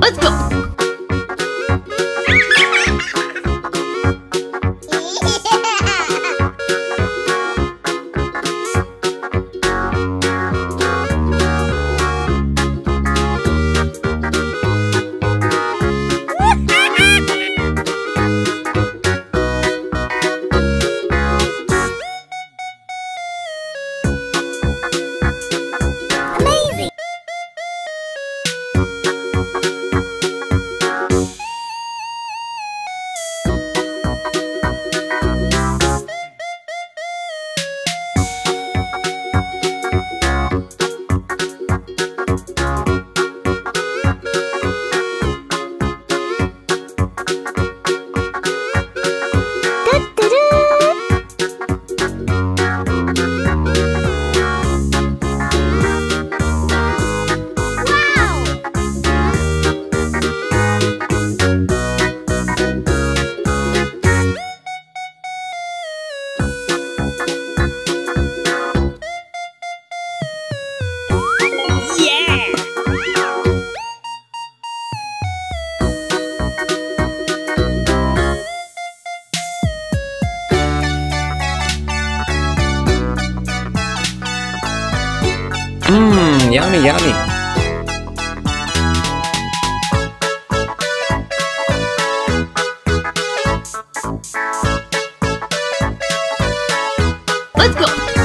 Let's go! Da-da-da! Mmm, yummy, yummy. Let's go!